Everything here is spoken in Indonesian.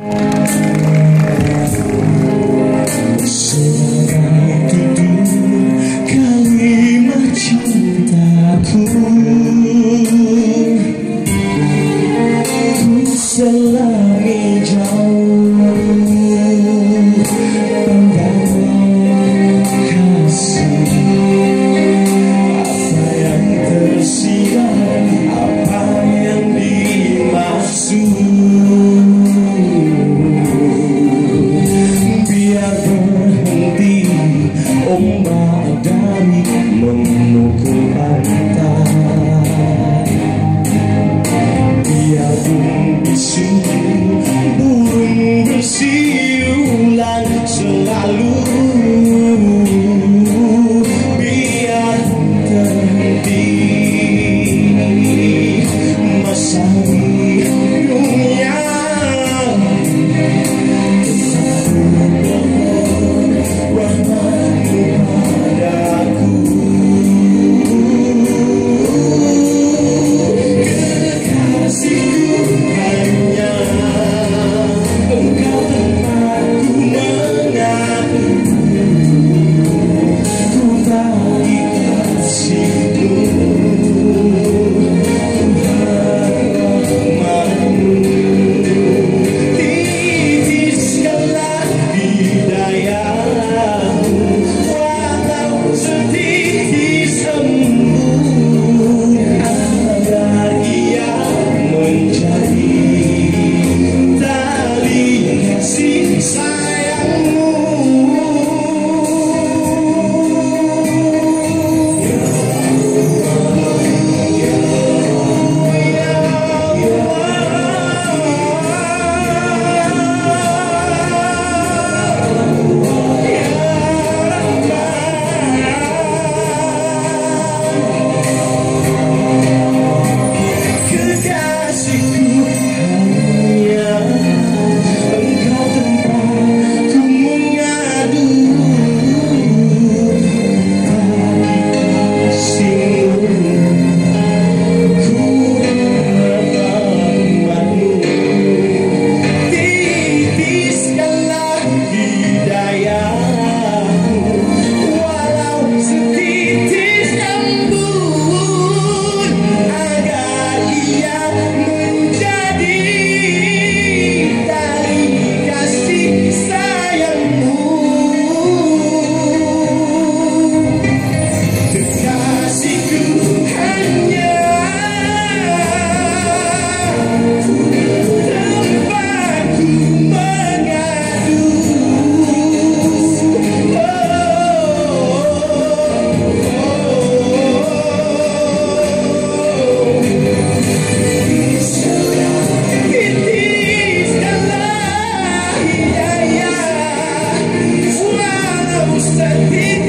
Música Coba dari pantai. Biarpun bisu burung bersiulan selalu. Biar terhenti masa be